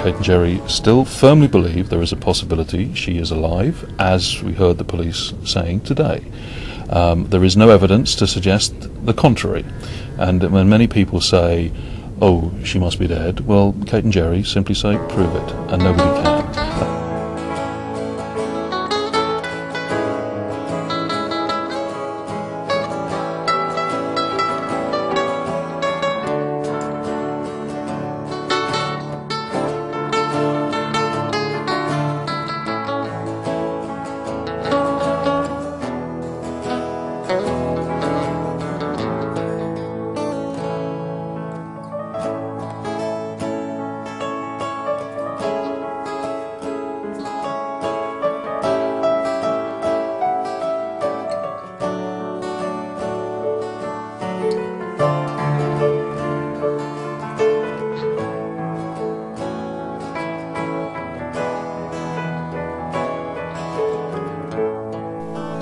Kate and Gerry still firmly believe there is a possibility she is alive, as we heard the police saying today. Um, there is no evidence to suggest the contrary. And when many people say, oh, she must be dead, well, Kate and Gerry simply say, prove it, and nobody can.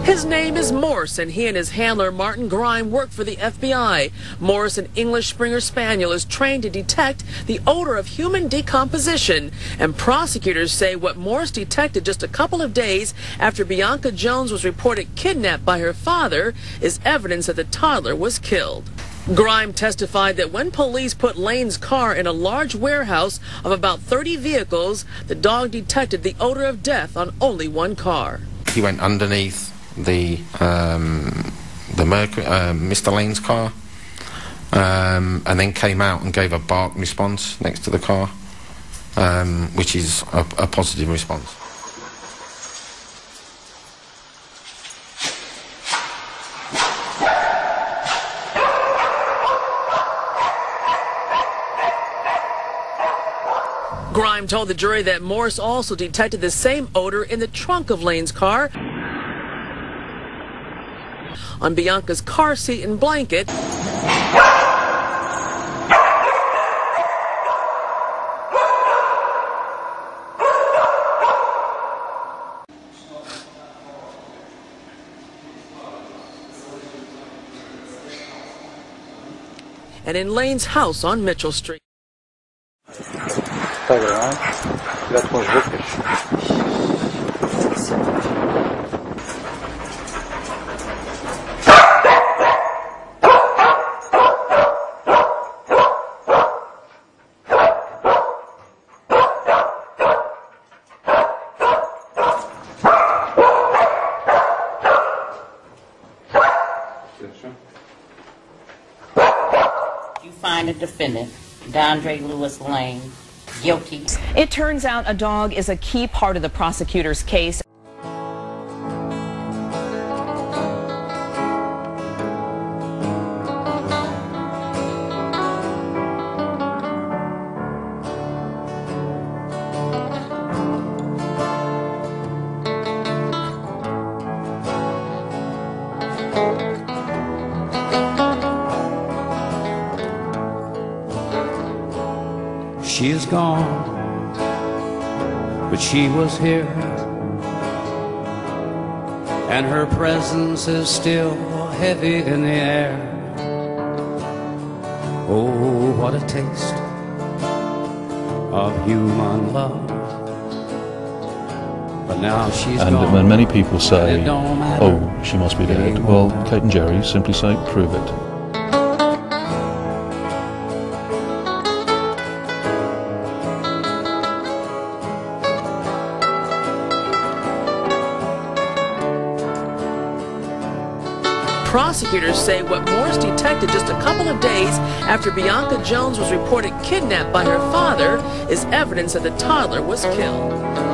His name is Morse, and he and his handler Martin Grime work for the FBI. Morse, an English Springer Spaniel, is trained to detect the odor of human decomposition. And prosecutors say what Morse detected just a couple of days after Bianca Jones was reported kidnapped by her father is evidence that the toddler was killed. Grime testified that when police put Lane's car in a large warehouse of about 30 vehicles, the dog detected the odor of death on only one car. He went underneath the um, the Mercury, uh, Mr. Lane's car, um, and then came out and gave a bark response next to the car, um, which is a, a positive response. Grime told the jury that Morris also detected the same odor in the trunk of Lane's car, on Bianca's car seat and blanket, and in Lane's house on Mitchell Street. You find the defendant, Dondre Lewis Lane, guilty. It turns out a dog is a key part of the prosecutor's case. She is gone, but she was here, and her presence is still heavy in the air. Oh, what a taste of human love. But now she's And gone. when many people say, it don't matter oh, she must be dead, well, Kate and Gerry simply say, prove it. Prosecutors say what Morse detected just a couple of days after Bianca Jones was reported kidnapped by her father is evidence that the toddler was killed.